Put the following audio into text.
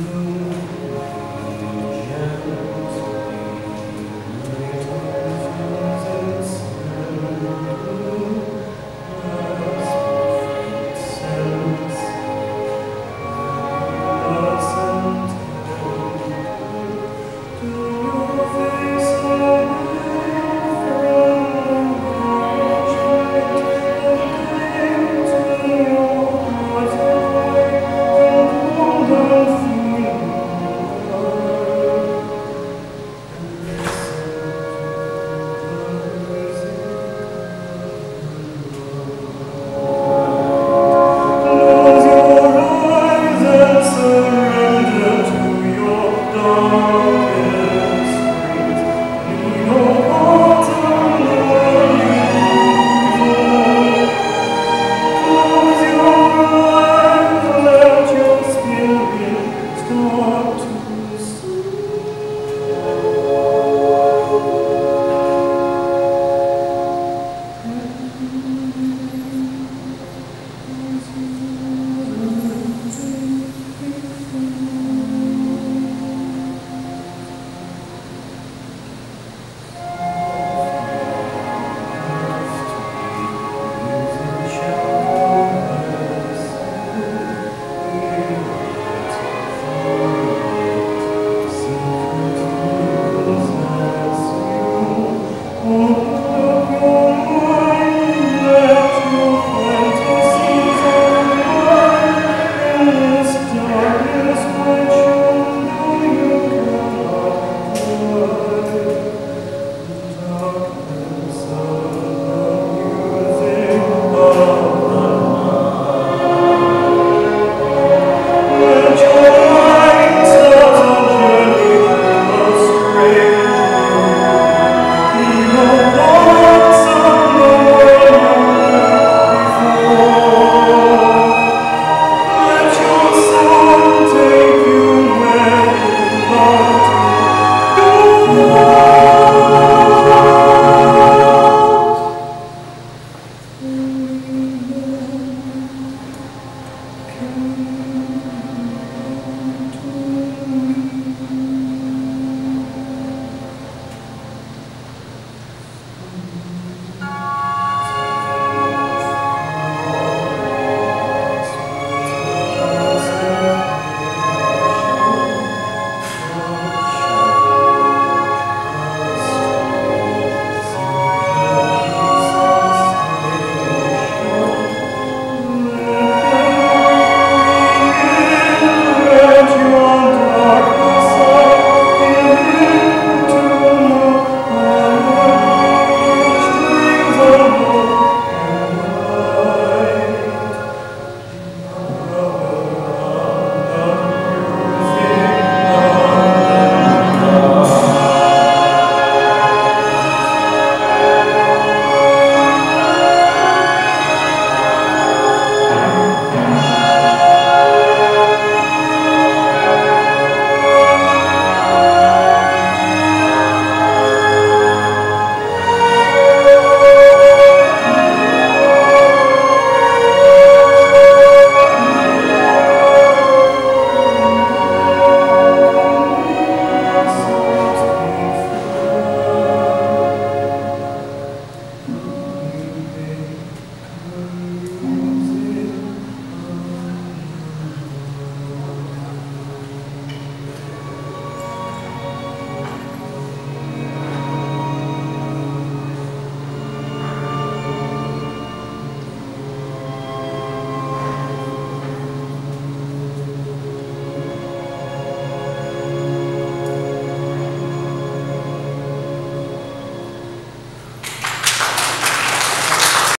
No. Oh.